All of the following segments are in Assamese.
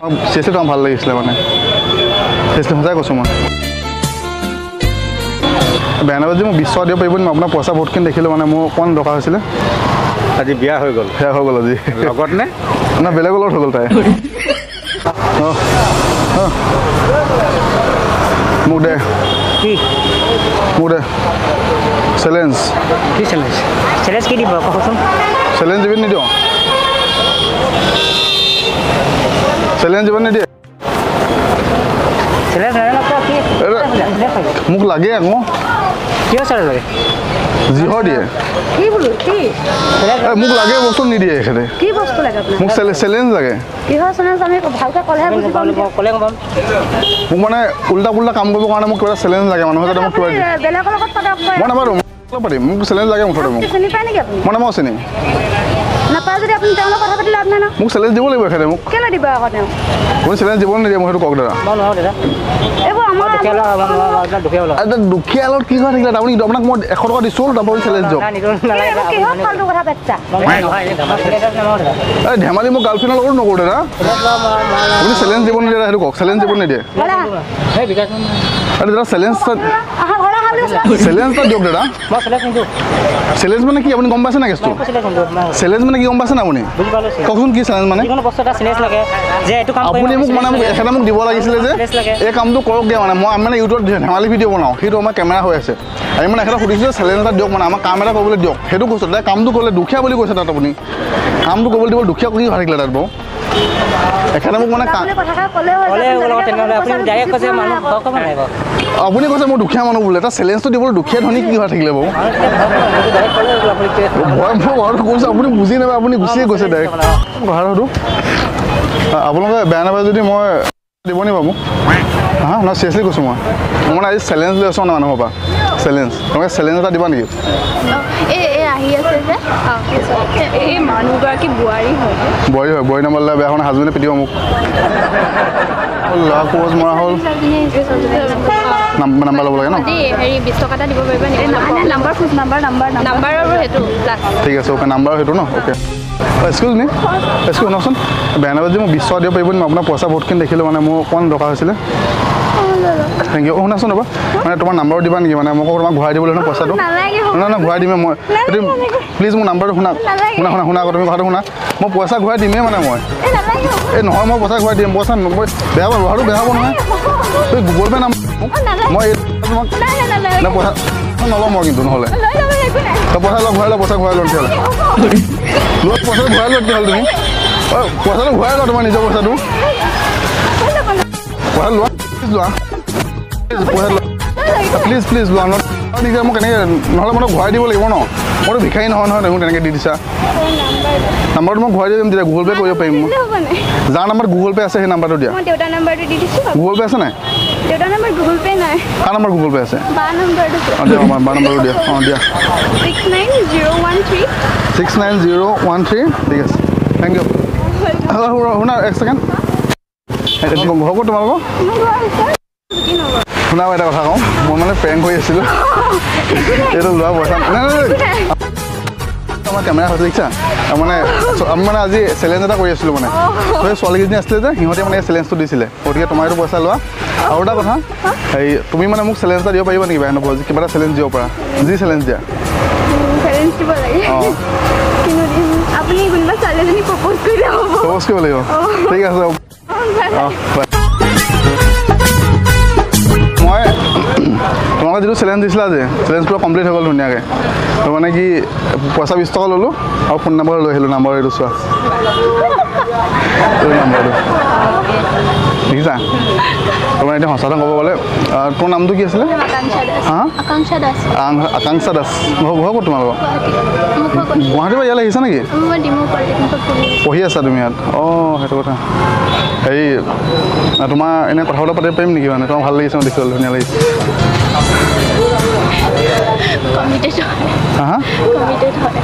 চিৰিয়াছলি তোমাক ভাল লাগিছিলে মানে। চিৰিয়াছলি সঁচাই কৈছোঁ মই। যে মোক বিশ্বাস দিব পাৰিব নি মই আপোনাৰ পইচা বহুতখিনি দেখিলোঁ মানে মোৰ অকণমান দৰকাৰ হৈছিলে। আজি বিয়া হৈ গ'ল। সেয়া হৈ গ'ল আজি। লগত নে? না বেলেগৰ লগত হৈ গ'ল তাই। মোক দে। কি? মোক দে। চেলেঞ্জ। কি চেলেঞ্জ? চেলেঞ্জ কি দিব? কওকচোন। চেলেঞ্জ দিবি নিদিওঁ। চেলেঞ্জ দিব নিদিয়ে? কি? মোক লাগে আকৌ। কিয় লাগে? যিহৰ দিয়ে। কি বোলো কি? এই মোক লাগে বস্তু নিদিয়ে এখেতে। কি বস্তু লাগে আপোনাক? মোক চেলেঞ্জ লাগে। মোক মানে উল্টা পুল্টা কাম কৰিবৰ কাৰণে মোক কিবা এটা চেলেঞ্জ লাগে মানুহে যাতে মোক কিবা মই নাপাৰোঁ পাতিম মোক চেলেঞ্জ লাগে মুঠতে মোক। মই নাপাওঁ চিনি। নাপায় যদি আপুনি তেওঁৰ লগত কথা পাতিলে লাভ নাই ন মোক চেলেঞ্জ দিব লাগিব এখেতে মোক। কেলৈ দিব আকৌ তেওঁ আপুনি চেলেঞ্জ দিব নিদিয়ে? মই সেইটো কওক দাদা। মই নোৱাৰোঁ দাদা। এইবোৰ আমাৰ দুখীয়া ল'ৰা মই নোৱাৰোঁ আপোনাৰ দুখীয়া ল'ৰা। এতিয়া দুখীয়া লগত কি কথা থাকিলে? আপুনি আপোনাক মই এশ টকা দিছোঁ তাৰপৰা আপুনি চেলেঞ্জ দিয়ক। নাই নিজৰ নালাগে এইবোৰ কিহৰ ফাল্টু কথা পাতিছা? মই নহয় এই ধেমালি মোক গাৰ্লফ্ৰেণ্ডৰ লগতো নকৰোঁ দাদা। মই মই আপুনি চেলেঞ্জ দিব নিদিয়ে সেইটো কওক? চেলেঞ্জ দিব নিদিয়ে? দাদা। চেলেঞ্জ চেলেঞ্জ এটা দিয়ক দাদা। চেলেঞ্জ মানে কি আপুনি গম পাইছে না কেছটো? মই চেলেঞ্জ মানে কি গম পাইছে না আপুনি? বুজি পালোঁ চেলেঞ্জ কওকচোন কি চেলেঞ্জ মানে। যিকোনো বস্তু এটা চেলেঞ্জ লাগে যে এইটো কাম আপুনি মোক মানে মোক এখেতে মোক দিব লাগিছিলে যে চেলেঞ্জ লাগে। এই কামটো কৰকগৈ মানে। মই মানে ইউটিউবত ধেমালি ভিডিঅ' বনাওঁ। সেইটো আমাৰ কেমেৰা হৈ আছে। আমি মানে এখেতক সুধিছোঁ যে চেলেঞ্জ এটা দিয়ক মানে আমাক কাম এটা কৰিবলৈ দিয়ক। সেইটো কৈছোঁ তাই কামটো কৰিলে দুখীয়া বুলি কৈছে তাত আপুনি। কামটো কৰিবলৈ দিব দুখীয়া কি ভাবিলে তাত বাৰু? এখেতে মোক মানে আপুনি কৈছে মই দুখীয়া মানুহ বোলে এটা চেলেঞ্জটো দিবলৈ দুখীয়া ধনী কি কথা থাকিলে বাৰু? ক'লে আপুনি মই মই ঘৰতো কৈছোঁ আপুনি বুজি নাপায় আপুনি গুচিয়ে গৈছে ডাইৰেক্ট আ- আপোনালোকে বেয়া নাপায় যদি মই দিব নি বাৰু মোক? হা নহয় চিৰিয়াছলি কৈছোঁ মই। মই মানে আজি চেলেঞ্জ লৈ আছোঁ মানে মানুহৰ পৰা। চেলেঞ্জ তোমালোকে চেলেঞ্জ এটা দিবা নেকি? বোৱাৰী হয় বোৱাৰী নাম্বাৰ বেয়া হোৱা হাজবেণ্ডে পিটিব মোক। ল'ৰা কোচ মৰা হ'ল নাম- নাম্বাৰ ল'ব লাগে ন? টকা ঠিক আছে অ'কে নাম্বাৰ সেইটো ন? অ'কে। এক্সকিউজ মি এক্সকিউজ শুনকচোন। বেয়া নাপায় যে মোক বিশ্বাস দিব পাৰিব নি মই আপোনাৰ পইচা বহুতখিনি দেখিলোঁ মানে মোৰ অকণমান দৰকাৰ হৈছিলে। থেংক ইউ শুনাচোন ৰ'বা। মানে তোমাৰ নাম্বাৰটো দিবা নেকি? মানে মোক তোমাক ঘূৰাই দিবলৈ পইচাটো? নাই নাই ঘূৰাই দিমেই মই। প্লিজ মোৰ নাম্বাৰটো শুনা। শুনা শুনা শুনা আকৌ তুমি কথাটো শুনা। মই পইচা ঘূৰাই দিমেই মানে মই। এই নহয় মই পইচা ঘূৰাই দিম। পইচা মই বেয়া পাব আৰু বেয়া হ'ব নহয়। তুমি গুগল পে' নাম মই এই তোমাক পইচা নলওঁ মই কিন্তু নহ'লে। পইচা লওঁ ঘূৰাই লওঁ পইচা ঘূৰাই লওঁ তেতিয়াহ'লে। লোৱা পইচাটো ঘূৰাই লোৱা তেতিয়াহ'লে তুমি। পইচাটো ঘূৰাই লোৱা তোমাৰ নিজৰ পইচাটো। পইচা লোৱা পইচা লোৱা। প্লিজ প্লিজ লোৱা মোক কেনেকৈ নহ'লে মই ঘূৰাই দিব লাগিব ন? মইতো ভিখাৰী নহয় নহয় তুমি তেনেকৈ দি দিছা। নাম্বাৰটো মই ঘূৰাই দিম তেতিয়া গুগল পে' কৰিব পাৰিম মই। যাৰ নাম্বাৰত গুগল পে' আছে সেই নাম্বাৰটো দিয়া। গুগল পে' আছে নাই? দেউতাৰ নাম্বাৰ গুগল পে' নাই। কাৰ নাম্বাৰ গুগল পে' আছে? বা নাম্বাৰটো অঁ দিয়া বাৰ নাম্বাৰটো দিয়া। অঁ দিয়া। Six nine zero' one three six nine zero' one three ঠিক আছে থেংক ইউ শুনা এক ছেকেণ্ড হ'ব তোমালোকৰ? শুনা এটা কথা কওঁ। মই মানে প্ৰেংক কৰি আছিলোঁ। এইটো লোৱা পইচা আমাৰ কেমেৰা হৈছে দেখিছা? মানে আমি মানে আজি চেলেঞ্জ এটা কৰি আছিলোঁ মানে। সেই ছোৱালীকেইজনী আছিলে যে সিহঁতে মানে এই চেলেঞ্জটো দিছিলে। গতিকে তোমাৰ এইটো পইচা লোৱা। আৰু এটা কথা হেৰি তুমি মানে মোক চেলেঞ্জ এটা দিব পাৰিবা নেকি নোপোৱা কিবা এটা চেলেঞ্জ দিব পাৰা। যি চেলেঞ্জ দিয়া। প্ৰপ'জ কৰিব লাগিব। ঠিক আছে তোমালোকে যিটো চেলেঞ্জ দিছিলা যে চেলেঞ্জ পুৰা কমপ্লিট হৈ গ'ল ধুনীয়াকৈ। তো মানে কি পইচা বিছ টকা ল'লোঁ আৰু ফোন নম্বৰ লৈ আহিলোঁ নাম্বাৰ এইটো চোৱা। এই নাম্বাৰটো দেখিছা? তোমাৰ এতিয়া সঁচা ক'ব গ'লে তোমাৰ নামটো কি আছিলে? আকাংক্ষা দাস। ঘৰ ক'ত তোমালোকৰ? গুৱাহাটীৰ পৰা। ইয়ালৈ আহিছা নেকি? মই পঢ়ি আছা। তুমি ইয়াত? অঁ সেইটো কথা। হেৰি তোমাৰ এনেই কথা বতৰা পাতিব পাৰিম নেকি মানে? তোমাৰ ভাল লাগিছে মই দেখিবলৈ ধুনীয়া লাগিছে।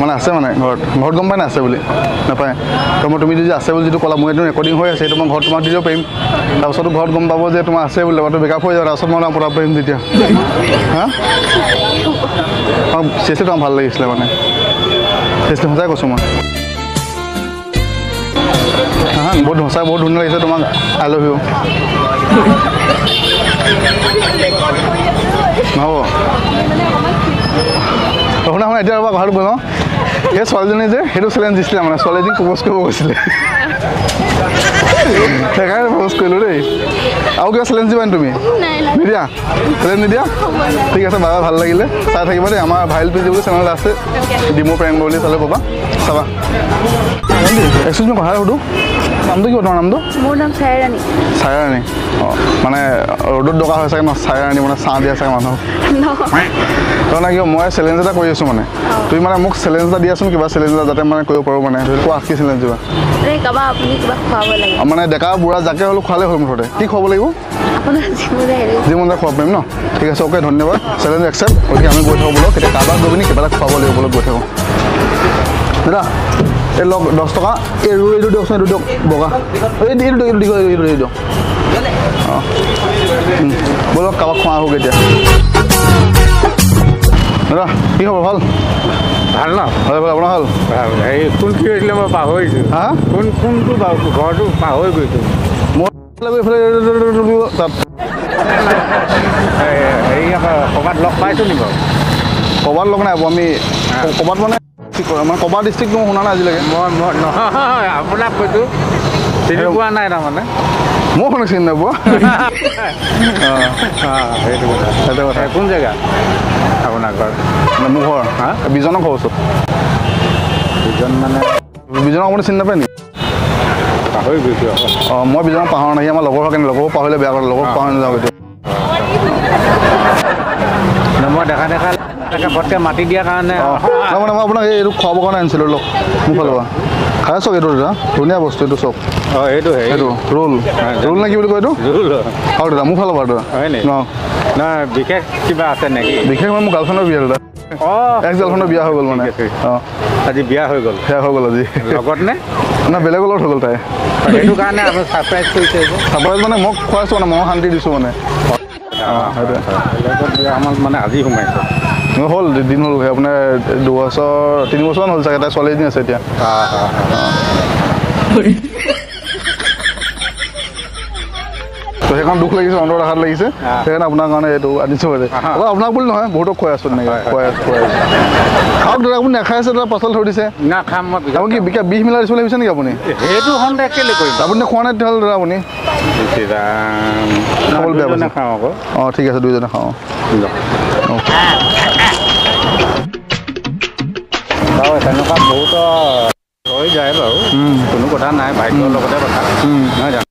মানে আছে মানে ঘৰত। ঘৰত গম পাই নাই আছে বুলি? নাপায়। তো মই তুমি যদি আছে বুলি যিটো ক'লা মোৰ এইটো ৰেকৰ্ডিং হৈ আছে সেইটো মই ঘৰত তোমাক দি দিব পাৰিম। তাৰপিছতো ঘৰত গম পাব যে তোমাৰ আছে বুলি মই বেকআপ হৈ যাব তাৰপিছত মই পঠাব পাৰিম তেতিয়া। হা? চিৰিয়াছলি তোমাক ভাল লাগিছিলে মানে। চিৰিয়াছলি সঁচাই কৈছোঁ মই। হা বহুত সঁচাই বহুত ধুনীয়া লাগিছে তোমাক। আই লাভ ইউ নহ'ব শুনা শুনা এতিয়া ৰ'বা কথাটো লওঁ এই ছোৱালীজনী যে সেইটো চেলেঞ্জ দিছিলে মানে ছোৱালীজনীক প্ৰপ'জ কৰিব গৈছিলে। সেইকাৰণে প্ৰপ'জ কৰিলোঁ দেই। আৰু কিবা চেলেঞ্জ দিবা নি তুমি? নিদিয়া? চেলেঞ্জ নিদিয়া? ঠিক আছে বাবা ভাল লাগিলে। চাই থাকিবা দেই আমাৰ ভাইৰেল পি বুলি চেনেল আছে। ডিমো প্ৰেংক বুলি চালে পাবা চাবা। এক্সকিউজ মই কথা সুধোঁ। নামটো কি তোমাৰ নামটো? মোৰ নাম চাইৰাণী চায়াৰাণী। অঁ মানে ৰ'দত দৰকাৰ হয় চাগে ন চায়াৰাণী মানে ছাঁ দিয়া চাগে মানুহক তাৰমানে কিয় মই চেলেঞ্জ এটা কৰি আছোঁ মানে। তুমি মানে মোক চেলেঞ্জ এটা দিয়াচোন কিবা চেলেঞ্জ এটা যাতে মানে কৰিব পাৰোঁ মানে। ধৰি কোৱা কি চেলেঞ্জ কিবা মানে ডেকা বুঢ়া যাকে হ'লেও খোৱালে হ'ল মুঠতে। কি খুৱাব লাগিব? যি মন যায় খুৱাব পাৰিম ন? ঠিক আছে অ'কে ধন্যবাদ। চেলেঞ্জ একচেপ্ট গতিকে আমি গৈ থাকোঁ বোলো। কেতিয়া কাৰোবাক গৈ পিনি কিবা এটা খুৱাব লাগিব বোলো গৈ থাকোঁ। দাদা এই লগ দহ টকা এই ৰু এইটো দিয়কচোন এইটো দিয়ক বগা এই এইটো দিয়ক এইটো দিয়ক এইটো এইটো দিয়ক অঁ উম, ব'লক কাৰোবাক খোৱা আহোঁ এতিয়া দাদা কি খবৰ ভাল ভাল ন ভালে ভাল আপোনাৰ ভাল হেৰি কোন কি হৈছিলে মই পাহৰিছোঁ হা কোন কোনটো ঘৰটো পাহৰি গৈছোঁ মই এইফালে তাত এই হেৰি আকৌ ক'ৰবাত লগ পাইছোঁ নি বাৰু ক'ৰবাত লগ নাই আমি ক'ৰবাত মানে কয় মানে ক'ৰবাত ডিষ্ট্ৰিক্ট মই শুনা নাই আজিলৈকে। মই মই নহয় আপোনাক কৈছোঁ চিনি পোৱা নাই তাৰমানে। মই শুনি চিনি নাপোৱা অঁ অঁ সেইটো কথা সেইটো কথা। এই কোন জেগা? আপোনাৰ ঘৰ। মোৰ ঘৰ। হা? বিজনক ঘৰ ওচৰত। দুজন মানে বিজনক আপুনি চিনি নাপায় নেকি? পাহৰি গৈছোঁ অঁ মই বিজনক পাহৰা নাই সি আমাৰ লগৰ হয় কাৰণে লগৰো পাহৰিলে বেয়া কৰে লগৰ পাহৰি নাযাওঁ কেতিয়া ন, মই দেখা দেখা তাকে ফটকৈ মাতি দিয়াৰ কাৰণে অঁ। নাই। মানে মই আপোনাক এই এইটো খুৱাবৰ কাৰণে আনিছিলোঁ লগ মোৰ ফালৰ পৰা। খাই চাওক এইটো দাদা। ধুনীয়া বস্তু এইটো চাওক। অঁ এইটো এইটো ৰোল। ৰোল নে কি বুলি কয় এইটো? জোল আৰু দাদা মোৰ ফালৰ পৰা দাদা। হয় নেকি? অঁ। নহয় বিশেষ কিবা আছে নেকি? বিশেষ মানে মোৰ গাৰ্লফ্ৰেণ্ডৰ বিয়া দাদা। অঁ। এক্স গাৰ্লফ্ৰেণ্ডৰ বিয়া হৈ গ'ল মানে। ঠিক আছে। অঁ। আজি বিয়া হৈ গ'ল। সেয়া হৈ গ'ল আজি। লগত নে? নাই বেলেগৰ লগত হৈ গ'ল তাই। সেইটো কাৰণে আপুনি ছাৰপ্ৰাইজ কৰিছে যে। চাৰপ্ৰাইজ মানে মই খুৱাইছোঁ মানে মই শান্তি দিছোঁ মানে। অঁ সেইটোৱে। লগত বিয়া আমাৰ মানে আজি সোমাইছে। মোৰ হ'ল দিন হ'ল আপোনাৰ দুবছৰ তিনি বছৰমান হ'ল চাগে তাই ছোৱালী এজনী আছে এতিয়া। তো সেইকাৰণে দুখ লাগিছে অন্তৰত আঘাত লাগিছে। সেইকাৰণে আপোনাৰ কাৰণে এইটো আনিছোঁ মানে। আহা। অকল আপোনাক বুলি নহয় বহুতক খুৱাই আছোঁ তেনেকৈ। খুৱাই আছোঁ খুৱাই আছোঁ। খাওক দাদা আপুনি নাখাই আছে দাদা পাচল থৈ দিছে? না খাম মই পিছত। আপুনি কি বিষ মিলাই দিছোঁ বুলি ভাবিছে নেকি আপুনি? সেইটো সন্দেহ কেলৈ কৰিম? আপুনি খোৱা নাই তেতিয়াহ'লে দাদা আপুনি? খাবলৈ বেয়া পাইছে। নাখাওঁ আকৌ। অঁ ঠিক আছে দুইজনে খাওঁ বাৰু তেনেকুৱা বহুত হৈ যায় বাৰু কোনো কথা নাই ভাগ্যৰ লগতে কথা নহয় জানো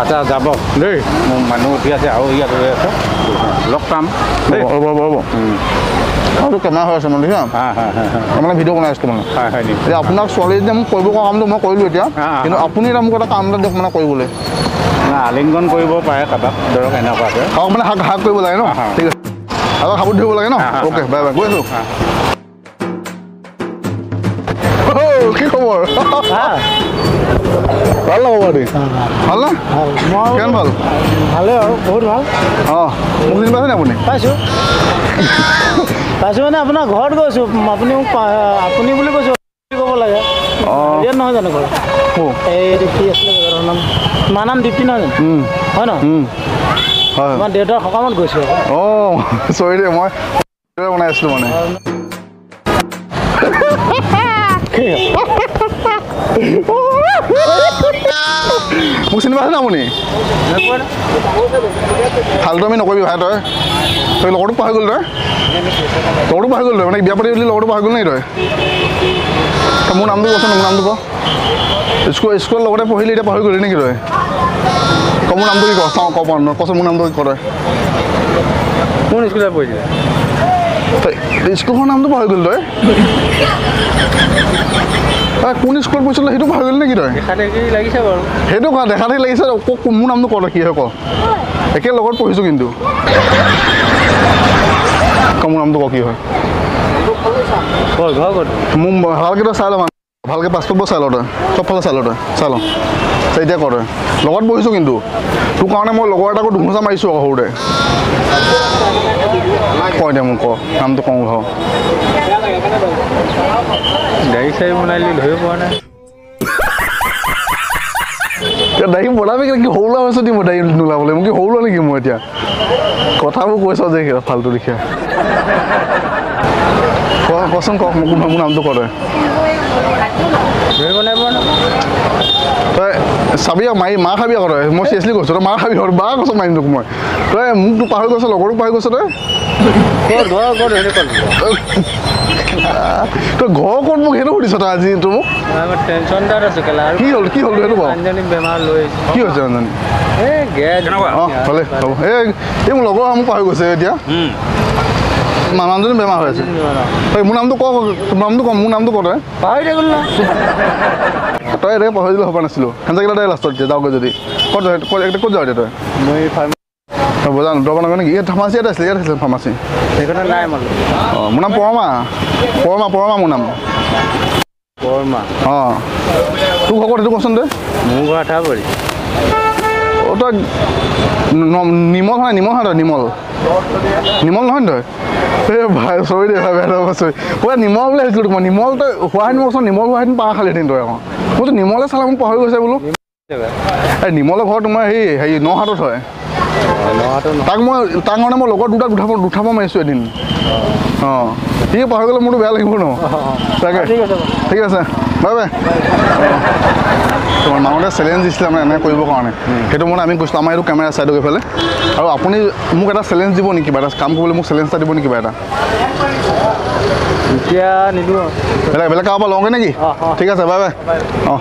আচ্ছা যাব দেই মোৰ মানুহ উঠি আছে আৰু ইয়াত ৰৈ আছে লগ পাম দেই আৰু কেমেৰা হৈ আছে মানে হা মানে ভিডিঅ' বনাই আছোঁ মানে হয় হয় নেকি এতিয়া আপোনাক ছোৱালীজনীয়ে মোক কৰিব কোৱা কামটো মই কৰিলোঁ এতিয়া। কিন্তু আপুনি এতিয়া মোক এটা কাম এটা দিয়ক মানে কৰিবলৈ না, আলিংগন কৰিব পাৰে কাৰোবাক ধৰক এনেকুৱাকৈ খাওক মানে হাক হাক কৰিব লাগে ন। ঠিক আছে আকৌ খাব ধৰিব লাগে ন হা, হা, অ'কে বাই বাই গৈ আছোঁ হা। অ', কি খবৰ ভাল দেই ভাল না কিমান ভাল ভালেই আৰু বহুত ভাল অঁ মোক চিনি পাইছে নি আপুনি পাইছোঁ পাইছোঁ মানে আপোনাৰ ঘৰত গৈছোঁ আপুনি মোক আপুনি বুলি কৈছোঁ ক'ব লাগে অঁ ইয়াত নহয় জানো ঘৰ এই কি আছিলে নাম তোমাৰ নাম দীপ্তি নহয় জানো হয় ন আমাৰ দেউতাৰ সকামত গৈছোঁ। অঁ চৰি দেই মই বনাই আছিলোঁ মানে। মোক চিনি পাইছে নে আপুনি? ফাল্টু আমি নকৰিবি ভাই তই। তই লগৰটোক পাহৰি গ'ল তই। লগৰটোক পাহৰি গ'ল তই মানে বিয়া পাতি বুলি লগৰটো পাহৰি গ'ল নেকি তই? তই মোৰ নামটো কচোন মোৰ নামটো ক। স্কুল স্কুলৰ লগতে পঢ়িলি এতিয়া পাহৰি গ'লি নেকি তই? ক মোৰ নামটো কি ক চাওঁ ক পাওঁ কচোন মোৰ নামটো কি ক তই কোন স্কুলত পঢ়িছিলে স্কুলখনৰ নামটো পাহৰি গ'ল তই? কোন স্কুলত পঢ়িছিল সেইটো পাহৰি গ'লি নেকি তই? দেখা দেখি লাগিছে বাৰু। সেইটো কোৱা দেখা দেখি লাগিছে মোৰ নামটো ক তই কি হয় ক? একে লগত পঢ়িছোঁ কিন্তু। ক মোৰ নামটো ক কি হয়? ক'ত ঘৰ ক'ত? মোক ভালকৈ চাই ল তই চবফালে চাই ল তই চাই ল তই এতিয়া কৰ তই লগত বহিছোঁ কিন্তু। তোৰ কাৰণে মই লগৰ এটাকো দুমোচা মাৰিছোঁ আকৌ সৰুতে। ক এতিয়া মোক ক নামটো কওঁ ভাও। গাড়ী চাড়ী বনালি ধৰিব পৰা নাই। দাড়ি বনাবি কি সৰু ল'ৰা হৈছো দিম দাড়ি নোলাবলৈ? মোক কি সৰু ল'ৰা নেকি মই এতিয়া? কথাবোৰ কৈছ যে ফাল্টু লিখা। কচোন কওক মোক মোৰ নামটো ক তই চাবি আৰু মাৰি মাৰ খাবি আকৌ তই। মই চিৰিয়াছলি কৈছোঁ তই মাৰ খাবি আৰু বাৰ কৈছ মাৰিম তোক মই। তই মোকতো পাহৰি গৈছ লগৰটোক পাহৰি গৈছ তই। তই ঘৰ ক'ত মোক সেইটো সুধিছ তই আজি তোৰ মোক? কি হ'ল কি হ'ল সেইটো বাৰু? কি হৈছে অঞ্জনী এই এই মোৰ লগৰ মোক পাহৰি গৈছে এতিয়া। মানুহজনী বেমাৰ হৈ আছে। তই মোৰ নামটো ক তোৰ নামটো ক মোৰ নামটো ক তই পাহৰি থাকিল ন। তই এনেকৈ পাহৰি দিলে হ'ব নাছিলোঁ। সেনেকৈ দে লাষ্টত এতিয়া যাওঁগৈ যদি। ক'ত যাৱ ক'ত ক'ত যাৱ এতিয়া তই? মই ফাৰ্ম তই বজাৰ দৰকাৰ নকৰে নেকি? ইয়াত ফাৰ্মাচী এটা আছিলে ইয়াত আছিলে ফাৰ্মাচী। সেইখনত নাই মানে অঁ মোৰ নাম পৰমা। পৰমা পৰমা মোৰ নাম। বৰমা অঁ। তোৰ ঘৰ ক'ত সেইটো কচোন তই। মোৰ ঘৰ আঠাপৰি অ' তই ন- নিমল হয় নিমল হয় তই নিমল। নিমল নহয় নি তই? এই ভাই চৰি দে ভাই বেয়া চৰি। মই নিমল বুলি ভাবিছিলোঁ তোক মই নিমল তই হোৱাহেঁতেন মই কৈছোঁ নিমল হোৱাহেঁতেন পাৰ খালিহেঁতেন তই আকৌ। মইতো নিমলে চালা মোক পাহৰি গৈছে বোলো। এই নিমলৰ ঘৰ তোমাৰ হেৰি হেৰি নহাটত হয়। নহাটো তাক মই তাৰ কাৰণে মই লগৰ দুটাক দুঠাপ দুঠাপ মাৰিছোঁ এদিন। অঁ সি পাহৰি গ'লে মোৰতো বেয়া লাগিব ন? তাকে। ঠিক আছে বাই বাই। তোমাৰ মাহঁতে চেলেঞ্জ দিছিলে মানে এনেকৈ কৰিবৰ কাৰণে। সেইটো মানে আমি কৈছিলোঁ আমাৰ এইটো কেমেৰা চাইডক এইফালে। আৰু আপুনি মোক এটা চেলেঞ্জ দিব নেকি কিবা এটা কাম কৰিবলৈ মোক চেলেঞ্জ এটা দিব নেকি কিবা এটা? এতিয়া নিদিওঁ বেলেগ বেলেগ কাৰোবাৰ লওঁগৈ নেকি। ঠিক আছে বাই বাই। অঁ।